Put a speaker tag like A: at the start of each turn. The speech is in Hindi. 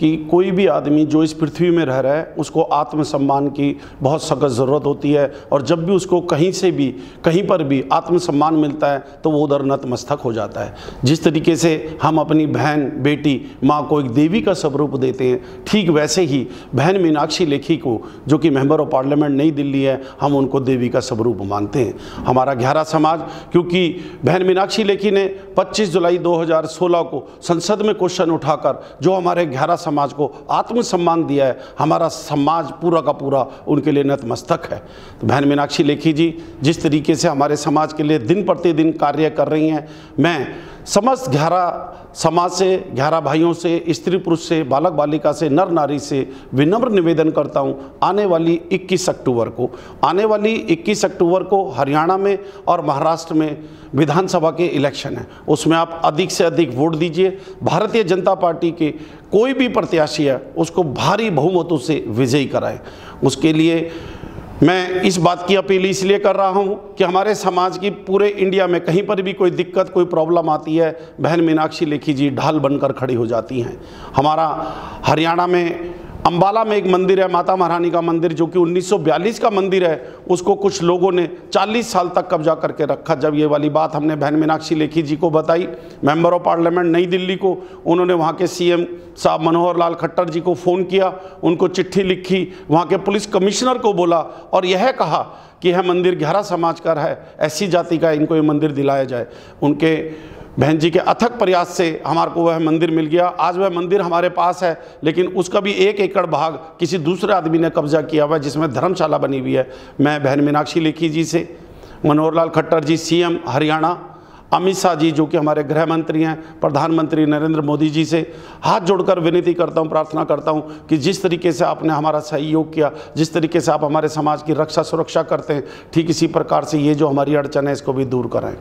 A: कि कोई भी आदमी जो इस पृथ्वी में रह रहा है, उसको आत्मसम्मान की बहुत सख्त ज़रूरत होती है और जब भी उसको कहीं से भी, कहीं पर भी आत्मसम्मान मिलता है तो वो उधर नतमस्तक हो जाता है। जिस तरीके से हम अपनी बहन, बेटी, माँ को एक देवी का स्वरूप देते हैं, ठीक वैसे ही बहन मीनाक्षी लेखी को, जो कि मेंबर ऑफ़ पार्लियामेंट नई दिल्ली है, हम उनको देवी का स्वरूप मानते हैं। हमारा ग्यारह समाज, क्योंकि बहन मीनाक्षी लेखी ने 25 जुलाई 2016 को संसद में क्वेश्चन उठाकर, जो हमारे ग्यारह समाज को आत्मसम्मान दिया है, हमारा समाज पूरा का पूरा उनके लिए नतमस्तक है। तो बहन मीनाक्षी लेखी जी, जिस तरीके से हमारे समाज के लिए दिन प्रतिदिन कार्य कर रही हैं, मैं समस्त ग्यारह समाज से, ग्यारह भाइयों से, स्त्री पुरुष से, बालक बालिका से, नर नारी से विनम्र निवेदन करता हूँ, आने वाली 21 अक्टूबर को। आने वाली 21 अक्टूबर को हरियाणा में और महाराष्ट्र में विधानसभा के इलेक्शन है। उसमें आप अधिक से अधिक वोट दीजिए। भारतीय जनता पार्टी के कोई भी प्रत्याशी है, उसको भारी बहुमतों से विजयी कराए। उसके लिए मैं इस बात की अपील इसलिए कर रहा हूँ कि हमारे समाज की पूरे इंडिया में कहीं पर भी कोई दिक्कत, कोई प्रॉब्लम आती है, बहन मीनाक्षी लेखी जी ढाल बनकर खड़ी हो जाती हैं। हमारा हरियाणा में अंबाला में एक मंदिर है, माता महारानी का मंदिर, जो कि 1942 का मंदिर है। उसको कुछ लोगों ने 40 साल तक कब्जा करके रखा। जब ये वाली बात हमने बहन मीनाक्षी लेखी जी को बताई, मेंबर ऑफ़ पार्लियामेंट नई दिल्ली को, उन्होंने वहाँ के सीएम साहब मनोहर लाल खट्टर जी को फ़ोन किया, उनको चिट्ठी लिखी, वहाँ के पुलिस कमिश्नर को बोला और यह कहा कि यह मंदिर ग्यारह समाज का है, ऐसी जाति का इनको ये मंदिर दिलाया जाए। उनके बहन जी के अथक प्रयास से हमारे को वह मंदिर मिल गया। आज वह मंदिर हमारे पास है, लेकिन उसका भी एक एकड़ भाग किसी दूसरे आदमी ने कब्जा किया हुआ है, जिसमें धर्मशाला बनी हुई है। मैं बहन मीनाक्षी लेखी जी से मनोहर लाल खट्टर जी, सीएम हरियाणा, अमित शाह जी, जो कि हमारे गृह मंत्री हैं, प्रधानमंत्री नरेंद्र मोदी जी से हाथ जोड़कर विनती करता हूँ, प्रार्थना करता हूँ कि जिस तरीके से आपने हमारा सहयोग किया, जिस तरीके से आप हमारे समाज की रक्षा सुरक्षा करते हैं, ठीक इसी प्रकार से ये जो हमारी अड़चन है, इसको भी दूर कराएँ।